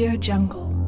Dear Jungle.